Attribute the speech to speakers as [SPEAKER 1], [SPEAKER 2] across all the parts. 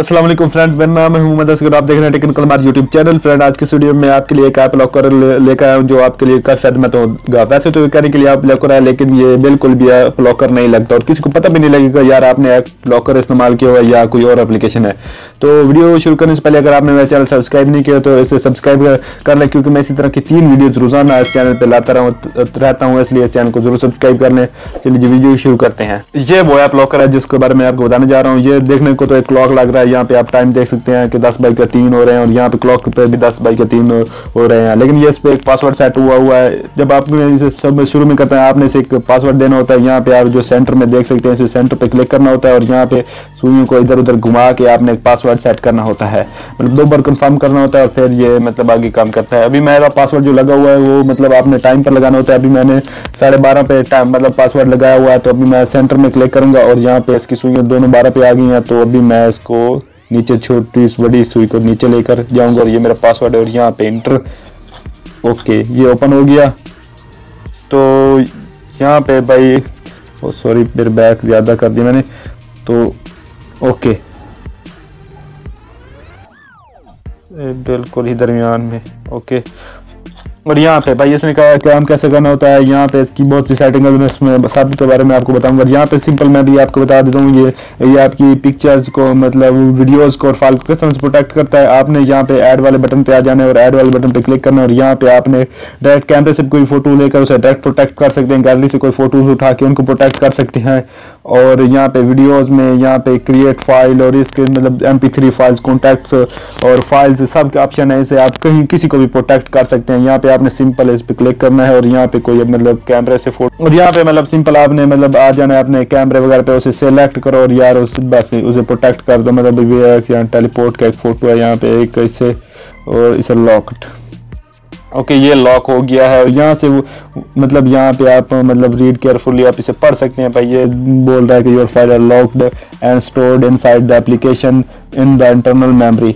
[SPEAKER 1] السلام علیکم فرینڈز، میرا نام ہے محمد اسگر آپ دیکھ رہے ہیں ٹیکنیکل مار یوٹیوب چینل۔ فرینڈ آج کی ویڈیو میں آپ کے لیے ایک ایپ لاکر لے کے آیا ہوں جو آپ کے لیے کافی خدمت ہوگا۔ ویسے تو کرنے کے لیے آپ لاکر ہے لیکن یہ بالکل بھی لاکر نہیں لگتا اور کسی کو پتہ بھی نہیں لگے گا یار آپ نے ایپ لاکر استعمال کیا ہوا یا کوئی اور اپلیکیشن ہے۔ تو ویڈیو شروع کرنے سے پہلے اگر آپ نے میرا چینل سبسکرائب نہیں کیا تو اسے سبسکرائب کر لیں، کیونکہ میں اسی طرح کی تین ویڈیوز روزانہ اس چینل پہ لاتا رہا رہتا ہوں، اس لیے اس چینل کو ضرور سبسکرائب کر لیں۔ چلیے جی ویڈیو شروع کرتے ہیں۔ یہ وہ ایپ لاکر ہے جس کے بارے میں آپ کو بتانے جا رہا ہوں۔ یہ دیکھنے کو تو ایک کلاک لگ رہا ہے۔ یہاں پہ آپ ٹائم دیکھ سکتے ہیں کہ دس بائی کا تین ہو رہے ہیں اور یہاں پہ کلاک پہ بھی دس بائی کا تین ہو رہے ہیں۔ لیکن یہ اس پہ ایک پاسورڈ سیٹ ہوا ہوا ہے۔ جب آپ سب شروع میں کرتے ہیں، آپ نے اسے ایک پاسورڈ دینا ہوتا ہے۔ یہاں پہ آپ جو سینٹر میں دیکھ سکتے ہیں، اسے سینٹر پہ کلک کرنا ہوتا ہے اور یہاں پہ سوئیوں کو ادھر ادھر گھما کے آپ نے ایک پاسورڈ سیٹ کرنا ہوتا ہے۔ مطلب دو بار کنفرم کرنا ہوتا ہے اور پھر یہ مطلب آگے کام کرتا ہے۔ ابھی میرا پاسورڈ جو لگا ہوا ہے وہ مطلب آپ نے ٹائم پر لگانا ہوتا ہے۔ ابھی میں نے ساڑھے بارہ پہ مطلب پاسورڈ لگایا ہوا ہے تو ابھی میں سینٹر میں کلک کروں گا اور یہاں پہ اس کی سوئیاں دونوں بارہ پہ آ گئی ہیں تو ابھی میں اس کو نیچے چھوٹی اس بڑی سوئی کو نیچے لے کر جاؤں گا اور یہ میرا پاسورڈ ہے اور یہاں پہ انٹر اوکے یہ اوپن ہو گیا۔ تو یہاں پہ بھائی oh، سوری پھر بیک زیادہ کر دیا میں نے۔ تو اوکے۔ بالکل ہی درمیان میں۔ اوکے۔ اور یہاں پہ بھائی اس نے کہا کام کیسے کرنا ہوتا ہے، یہاں پہ اس کی بہت سی سیٹنگ ہے اس میں سب کے بارے میں آپ کو بتاؤں گا۔ یہاں پہ سمپل میں بھی آپ کو بتا دیتا ہوں، یہ یہ آپ کی پکچرز کو مطلب ویڈیوز کو اور فائل کو کس طرح سے پروٹیکٹ کرتا ہے۔ آپ نے یہاں پہ ایڈ والے بٹن پہ آ جانا ہے اور ایڈ والے بٹن پہ کلک کرنا ہے اور یہاں پہ آپ نے ڈائریکٹ کیمرے سے کوئی فوٹو لے کر اسے ڈائریکٹ پروٹیکٹ کر سکتے ہیں۔ گیلری سے کوئی فوٹوز اٹھا کے ان کو پروٹیکٹ کر سکتے ہیں۔ اور یہاں پہ ویڈیوز میں یہاں پہ کریٹ فائل اور اس کے مطلب M P three files contacts اور فائلز سب کے آپشن ہے اسے آپ کہیں کسی کو بھی پروٹیکٹ کر سکتے ہیں۔ یہاں پہ آپ نے سمپل اس پہ کلک کرنا ہے اور یہاں پہ کوئی مطلب کیمرے سے فوٹو اور یہاں پہ مطلب سمپل آپ نے مطلب آ جانا ہے اپنے کیمرے وغیرہ پہ اسے سیلیکٹ کرو اور یار اس بس اسے پروٹیکٹ کر دو۔ مطلب یہاں ٹیلی کا ایک فوٹو ہے، یہاں پہ ایک اسے اور اسے لاکڈ اوکے یہ لاک ہو گیا ہے اور یہاں سے مطلب یہاں پہ آپ مطلب ریڈ کیئرفلی آپ اسے پڑھ سکتے ہیں۔ بھائی، یہ بول رہا ہے کہ your file are locked and stored inside the application in the internal memory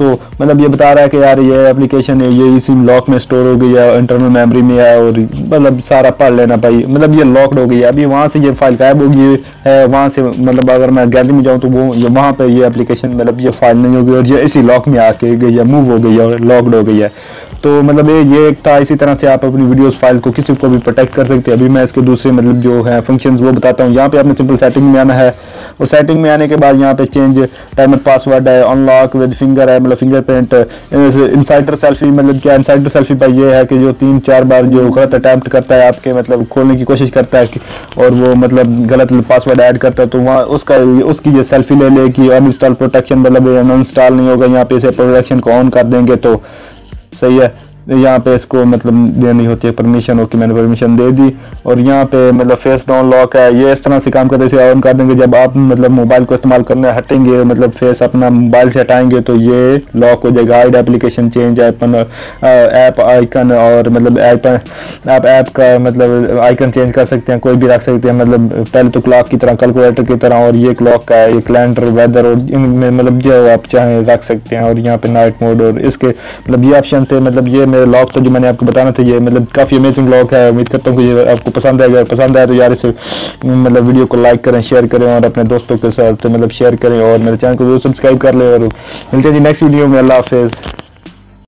[SPEAKER 1] so مطلب یہ بتا رہا ہے کہ یار یہ اپلیکیشن ہے، یہ اسی لاک میں اسٹور ہو گئی ہے انٹرنل میموری میں ہے اور مطلب سارا پڑھ لینا بھائی۔ مطلب یہ لاکڈ ہو گئی ہے۔ ابھی وہاں سے یہ فائل غائب ہو گئی ہے، وہاں سے مطلب اگر میں گیلری میں جاؤں تو وہ وہاں پہ یہ اپلیکیشن مطلب یہ فائل نہیں ہوگی اور یہ اسی لاک میں آ کے گئی ہے موو ہو گئی ہے اور لاکڈ ہو گئی ہے۔ تو مطلب یہ ایک تھا۔ اسی طرح سے آپ اپنی ویڈیوز فائل کو کسی کو بھی پروٹیکٹ کر سکتے ہیں۔ ابھی میں اس کے دوسرے مطلب جو ہے فنکشنز وہ بتاتا ہوں۔ یہاں پہ آپ نے سمپل سیٹنگ میں آنا ہے۔ اور سیٹنگ میں آنے کے بعد یہاں پہ چینج ٹائمر پاسورڈ ہے ان لاک ود فنگر ہے مطلب فنگر پرنٹ انسائڈر سیلفی مطلب کیا انسائڈر سیلفی پہ یہ ہے کہ جو تین چار بار جو غلط اٹیمپٹ کرتا ہے، آپ کے مطلب کھولنے کی کوشش کرتا ہے اور وہ مطلب غلط پاسورڈ ایڈ کرتا ہے، تو وہاں اس کا اس کی یہ سیلفی لے لے کہ ان انسٹال پروٹیکشن مطلب ان انسٹال نہیں ہوگا، یہاں پہ اسے پروٹیکشن کو آن کر دیں گے تو صحیح ہے۔ یہاں پہ اس کو مطلب دینی ہوتی ہے پرمیشن ہو کہ میں نے پرمیشن دے دی۔ اور یہاں پہ مطلب فیس ڈاؤن لاک ہے۔ یہ اس طرح سے کام کرتے اسے آن کر دیں گے۔ جب آپ مطلب موبائل کو استعمال کرنے ہٹیں گے مطلب فیس اپنا موبائل سے ہٹائیں گے، تو یہ لاک ہو جائے گا۔ Hide application change app icon اور مطلب ایپ آپ ایپ کا مطلب آئیکن چینج کر سکتے ہیں۔ کوئی بھی رکھ سکتے ہیں۔ مطلب پہلے تو کلاک کی طرح کیلکولیٹر کی طرح۔ اور یہ کلاک کا ہے، یہ کیلنڈر ویدر اور ان میں مطلب جو آپ چاہیں رکھ سکتے ہیں۔ اور یہاں پہ نائٹ موڈ اور اس کے مطلب یہ آپشن تھے۔ مطلب یہ میرے لاک تھا جو میں نے آپ کو بتانا تھا، یہ مطلب کافی امیزنگ لاک ہے۔ امید کرتا ہوں کہ یہ آپ کو پسند آئے گا۔ پسند آئے تو یار اسے مطلب ویڈیو کو لائک کریں شیئر کریں اور اپنے دوستوں کے ساتھ مطلب شیئر کریں اور میرے چینل کو ضرور سبسکرائب کر لیں اور ملتے ہیں جی نیکسٹ ویڈیو میں۔ اللہ حافظ۔